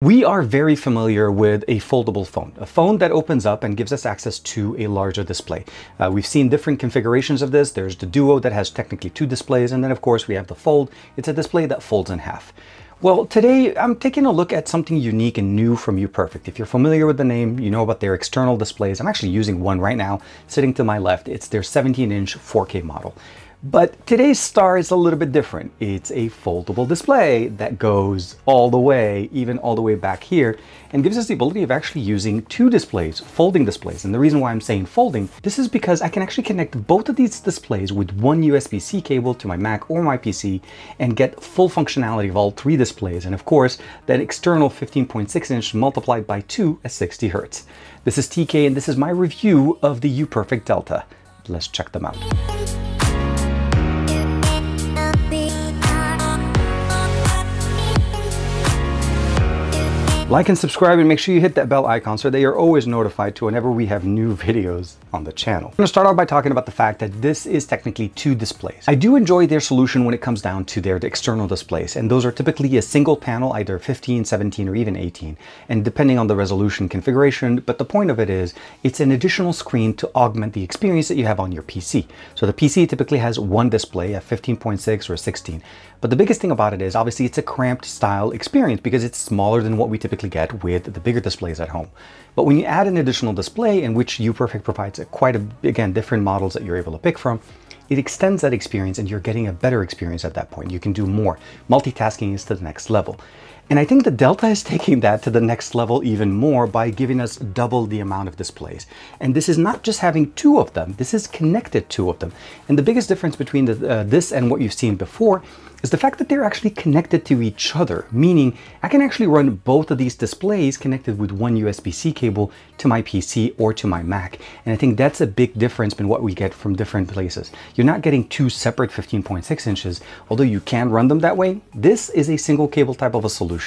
We are very familiar with a foldable phone, a phone that opens up and gives us access to a larger display. Uh, we've seen different configurations of this. There's the Duo that has technically two displays, and then of course we have the Fold. It's a display that folds in half. Well, today I'm taking a look at something unique and new from UPerfect. If you're familiar with the name, you know about their external displays. I'm actually using one right now, sitting to my left. It's their 17-inch 4K model. But today's star is a little bit different. It's a foldable display that goes all the way, even all the way back here, and gives us the ability of actually using two displays, folding displays. And the reason why I'm saying folding, this is because I can actually connect both of these displays with one USB-C cable to my Mac or my PC and get full functionality of all three displays. And of course, that external 15.6 inch multiplied by two at 60 Hertz. This is TK and this is my review of the UPerfect Delta. Let's check them out. Like and subscribe and make sure you hit that bell icon so that you're always notified to whenever we have new videos on the channel. I'm gonna start off by talking about the fact that this is technically two displays. I do enjoy their solution when it comes down to their external displays, and those are typically a single panel, either 15, 17, or even 18, and depending on the resolution configuration, but the point of it is, it's an additional screen to augment the experience that you have on your PC. So the PC typically has one display, a 15.6 or 16, but the biggest thing about it is obviously it's a cramped style experience because it's smaller than what we typically get with the bigger displays at home. But when you add an additional display in which UPerfect provides a quite a, again, different models that you're able to pick from, it extends that experience and you're getting a better experience at that point. You can do more. Multitasking is to the next level. And I think the Delta is taking that to the next level even more by giving us double the amount of displays. And this is not just having two of them, this is connected two of them. And the biggest difference between the, uh, this and what you've seen before is the fact that they're actually connected to each other, meaning I can actually run both of these displays connected with one USB-C cable to my PC or to my Mac. And I think that's a big difference in what we get from different places. You're not getting two separate 15.6 inches, although you can run them that way. This is a single cable type of a solution,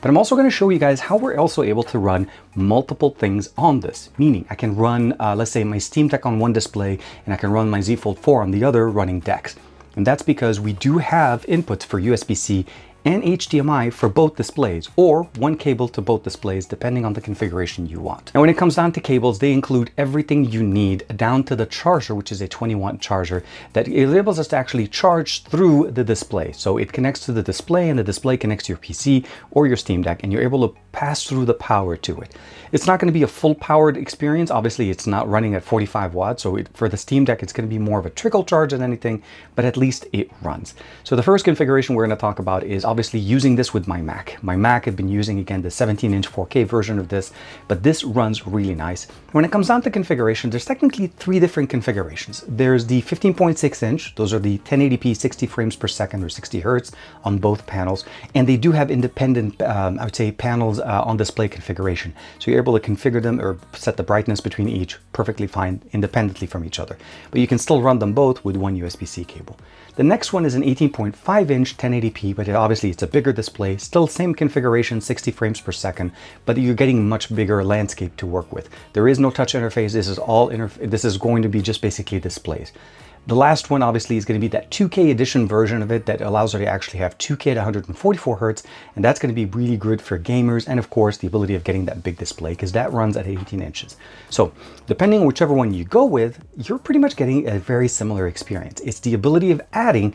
but I'm also gonna show you guys how we're also able to run multiple things on this, meaning I can run, uh, let's say my Steam Deck on one display and I can run my Z Fold 4 on the other running DeX. And that's because we do have inputs for USB-C and HDMI for both displays, or one cable to both displays depending on the configuration you want. Now when it comes down to cables, they include everything you need down to the charger, which is a 20 watt charger that enables us to actually charge through the display. So it connects to the display and the display connects to your PC or your Steam Deck and you're able to pass through the power to it. It's not going to be a full powered experience. Obviously it's not running at 45 watts. So it, for the Steam Deck, it's going to be more of a trickle charge than anything, but at least it runs. So the first configuration we're going to talk about is obviously using this with my Mac. My Mac, I've been using again the 17 inch 4K version of this, but this runs really nice. When it comes down to configuration, there's technically three different configurations. There's the 15.6 inch, those are the 1080p 60 frames per second or 60 hertz on both panels, and they do have independent, um, I would say, panels uh, on display configuration. So you're able to configure them or set the brightness between each perfectly fine independently from each other. But you can still run them both with one USB-C cable. The next one is an 18.5 inch 1080p, but it, obviously it's a bigger display, still same configuration, 60 frames per second, but you're getting much bigger landscape to work with. There is no touch interface. This is all this is going to be just basically displays. The last one obviously is going to be that 2K edition version of it that allows you to actually have 2K at 144 Hertz, and that's going to be really good for gamers and of course the ability of getting that big display because that runs at 18 inches. So depending on whichever one you go with, you're pretty much getting a very similar experience. It's the ability of adding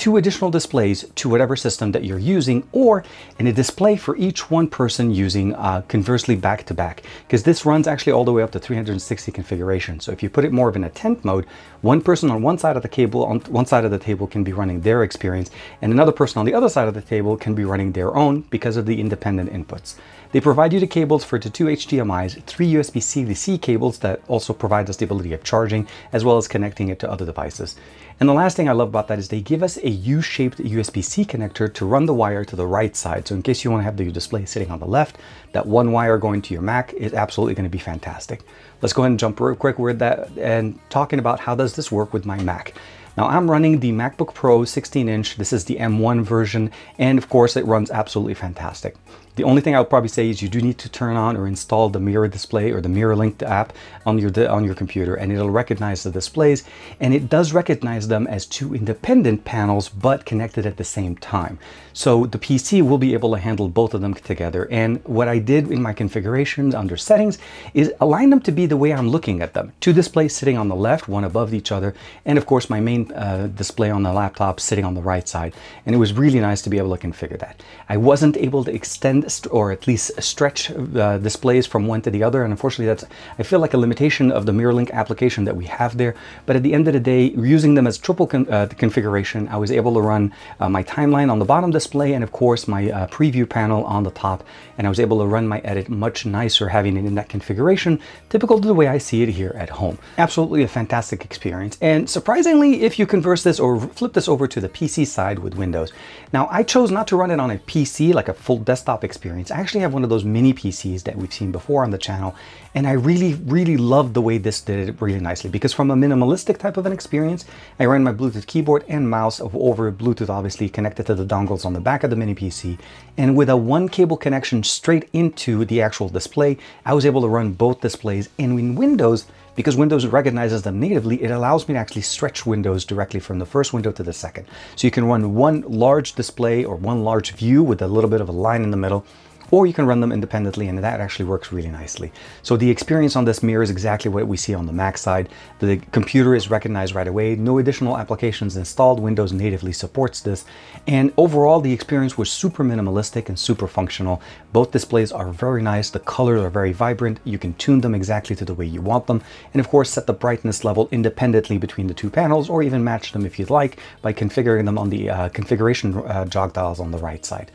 two additional displays to whatever system that you're using or in a display for each one person using uh, conversely back to back because this runs actually all the way up to 360 configuration. So if you put it more of in a tent mode, one person on one side of the cable, on one side of the table can be running their experience and another person on the other side of the table can be running their own because of the independent inputs. They provide you the cables for the two HDMIs, three USB-C to C cables that also provide the ability of charging, as well as connecting it to other devices. And the last thing I love about that is they give us a U-shaped USB-C connector to run the wire to the right side. So in case you want to have the display sitting on the left, that one wire going to your Mac is absolutely going to be fantastic. Let's go ahead and jump real quick with that and talking about how does this work with my Mac. Now I'm running the MacBook Pro 16 inch. This is the M1 version. And of course it runs absolutely fantastic. The only thing I would probably say is you do need to turn on or install the mirror display or the mirror linked app on your on your computer and it'll recognize the displays and it does recognize them as two independent panels but connected at the same time. So the PC will be able to handle both of them together and what I did in my configurations under settings is align them to be the way I'm looking at them. Two displays sitting on the left, one above each other and of course my main uh, display on the laptop sitting on the right side and it was really nice to be able to configure that. I wasn't able to extend or at least stretch uh, displays from one to the other and unfortunately that's I feel like a limitation of the MirrorLink application that we have there but at the end of the day using them as triple con uh, configuration I was able to run uh, my timeline on the bottom display and of course my uh, preview panel on the top and I was able to run my edit much nicer having it in that configuration typical to the way I see it here at home. Absolutely a fantastic experience and surprisingly if you converse this or flip this over to the PC side with Windows. Now I chose not to run it on a PC like a full desktop experience. I actually have one of those mini PCs that we've seen before on the channel and I really really loved the way this did it really nicely because from a minimalistic type of an experience I ran my Bluetooth keyboard and mouse over Bluetooth obviously connected to the dongles on the back of the mini PC and with a one cable connection straight into the actual display I was able to run both displays and in Windows because Windows recognizes them natively, it allows me to actually stretch windows directly from the first window to the second. So you can run one large display or one large view with a little bit of a line in the middle or you can run them independently and that actually works really nicely. So the experience on this mirror is exactly what we see on the Mac side. The computer is recognized right away, no additional applications installed, Windows natively supports this, and overall the experience was super minimalistic and super functional. Both displays are very nice, the colors are very vibrant, you can tune them exactly to the way you want them, and of course set the brightness level independently between the two panels or even match them if you'd like by configuring them on the uh, configuration uh, jog dials on the right side.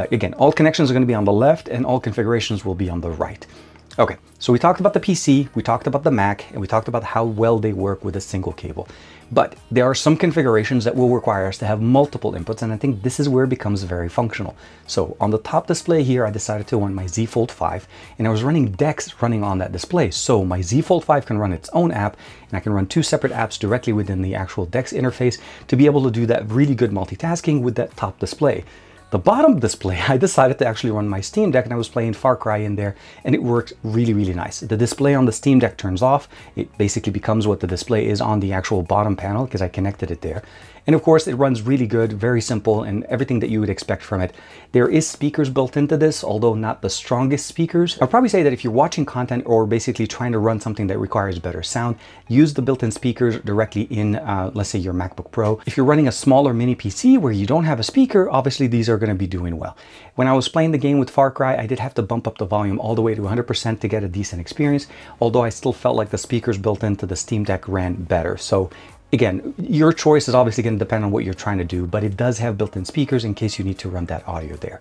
Uh, again, all connections are going to be on the left and all configurations will be on the right. Okay, so we talked about the PC, we talked about the Mac, and we talked about how well they work with a single cable. But there are some configurations that will require us to have multiple inputs, and I think this is where it becomes very functional. So on the top display here, I decided to run my Z Fold 5, and I was running DeX running on that display. So my Z Fold 5 can run its own app, and I can run two separate apps directly within the actual DeX interface to be able to do that really good multitasking with that top display. The bottom display, I decided to actually run my Steam Deck and I was playing Far Cry in there and it worked really, really nice. The display on the Steam Deck turns off. It basically becomes what the display is on the actual bottom panel because I connected it there. And of course, it runs really good, very simple, and everything that you would expect from it. There is speakers built into this, although not the strongest speakers. I'll probably say that if you're watching content or basically trying to run something that requires better sound, use the built-in speakers directly in, uh, let's say, your MacBook Pro. If you're running a smaller mini PC where you don't have a speaker, obviously these are going to be doing well. When I was playing the game with Far Cry, I did have to bump up the volume all the way to 100% to get a decent experience, although I still felt like the speakers built into the Steam Deck ran better. So Again, your choice is obviously going to depend on what you're trying to do, but it does have built-in speakers in case you need to run that audio there.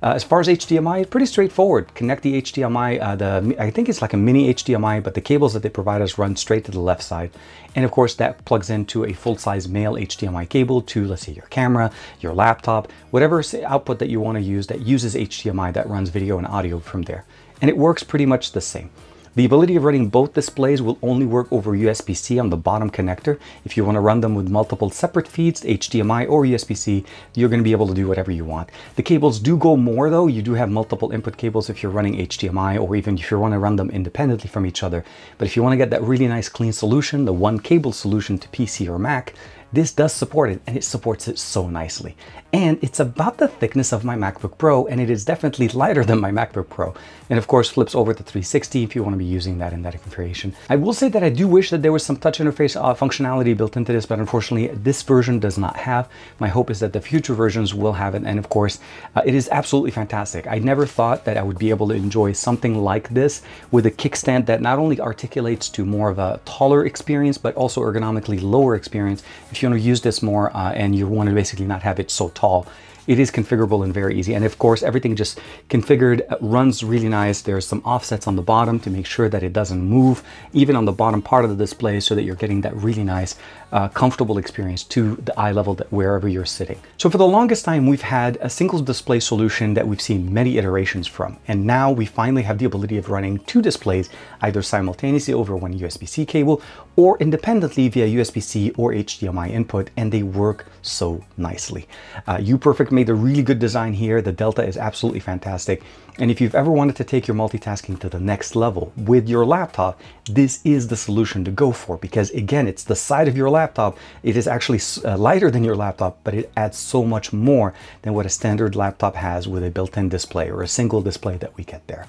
Uh, as far as HDMI, pretty straightforward. Connect the HDMI, uh, the I think it's like a mini HDMI, but the cables that they provide us run straight to the left side. And of course, that plugs into a full-size male HDMI cable to, let's say, your camera, your laptop, whatever output that you want to use that uses HDMI that runs video and audio from there. And it works pretty much the same. The ability of running both displays will only work over USB-C on the bottom connector. If you want to run them with multiple separate feeds, HDMI or USB-C, you're going to be able to do whatever you want. The cables do go more though. You do have multiple input cables if you're running HDMI or even if you want to run them independently from each other. But if you want to get that really nice clean solution, the one cable solution to PC or Mac, this does support it and it supports it so nicely. And it's about the thickness of my MacBook Pro and it is definitely lighter than my MacBook Pro. And of course flips over to 360 if you want to be using that in that configuration. I will say that I do wish that there was some touch interface uh, functionality built into this, but unfortunately this version does not have. My hope is that the future versions will have it. And of course, uh, it is absolutely fantastic. I never thought that I would be able to enjoy something like this with a kickstand that not only articulates to more of a taller experience, but also ergonomically lower experience. If you want to use this more uh, and you want to basically not have it so tall, it is configurable and very easy. And of course, everything just configured uh, runs really nice. There's some offsets on the bottom to make sure that it doesn't move, even on the bottom part of the display so that you're getting that really nice uh, comfortable experience to the eye level that wherever you're sitting. So for the longest time, we've had a single display solution that we've seen many iterations from. And now we finally have the ability of running two displays either simultaneously over one USB-C cable or independently via USB-C or HDMI input, and they work so nicely. Uh, UPerfect made a really good design here. The Delta is absolutely fantastic. And if you've ever wanted to take your multitasking to the next level with your laptop, this is the solution to go for because again, it's the side of your laptop. It is actually uh, lighter than your laptop, but it adds so much more than what a standard laptop has with a built-in display or a single display that we get there.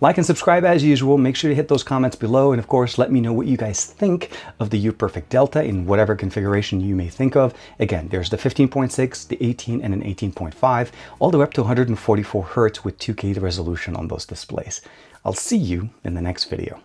Like and subscribe as usual. Make sure to hit those comments below. And of course, let me know what you guys think of the U-Perfect Delta in whatever configuration you may think of. Again, there's the 15.6, the 18, and an 18.5, all the way up to 144 Hertz with 2K resolution on those displays. I'll see you in the next video.